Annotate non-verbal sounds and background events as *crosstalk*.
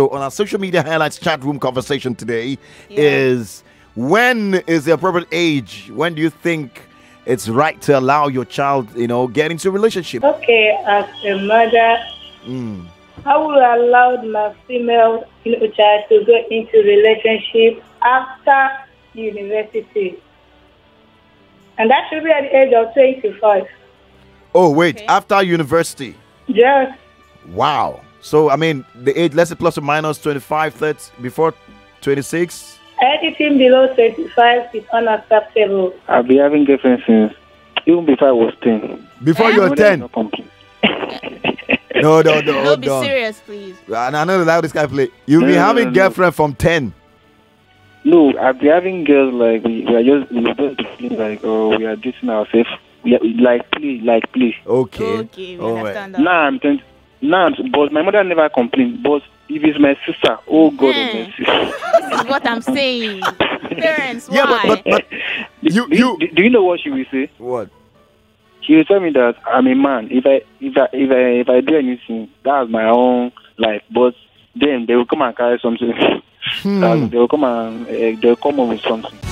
So on our social media highlights chat room conversation today yeah. is when is the appropriate age? When do you think it's right to allow your child, you know, get into a relationship? Okay, as a mother, mm. I will allow my female you know, child to go into relationship after university. And that should be at the age of 25. Oh, wait, okay. after university? Yes. Wow. So, I mean, the age, let's say plus or minus 25, 30, before 26? Anything below 25 is unacceptable. I've been having girlfriends since even before I was 10. Before eh? you were 10? *laughs* no, no, no. Don't be on. serious, please. And I know how this guy play. You've been having no, girlfriend from 10. No, I've been having girls like we, we are just we just like oh we are dating ourselves. We are, like please, like please. Okay. Okay, we understand that. Now I'm 20, now, but my mother never complained. But if it's my sister, oh God, mm. this is what I'm saying. Parents, yeah, why? but, but, but *laughs* you, you, do, do you know what she will say? What? She will tell me that I'm a man. If I if I if I if I do anything, that's my own life. But then they will come and carry something. Hmm. *laughs* they will come and uh, they will come up with something.